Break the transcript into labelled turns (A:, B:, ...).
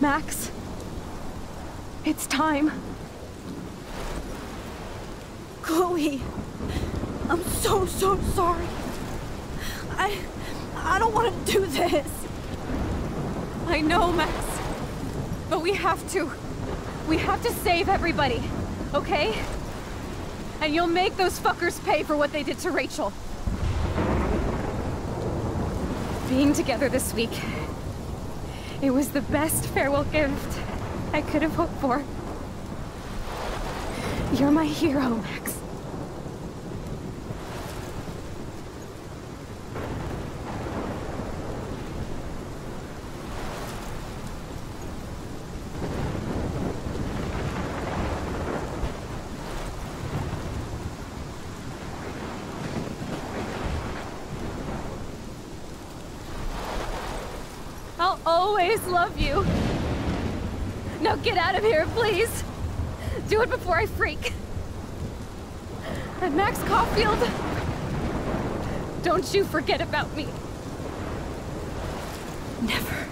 A: Max, it's time.
B: Chloe, I'm so, so sorry. I... I don't want to do this.
A: I know, Max. But we have to. We have to save everybody, okay? And you'll make those fuckers pay for what they did to Rachel. Being together this week, it was the best farewell gift I could have hoped for. You're my hero, Max. Always love you. Now get out of here, please. Do it before I freak. And Max Caulfield, don't you forget about me.
B: Never.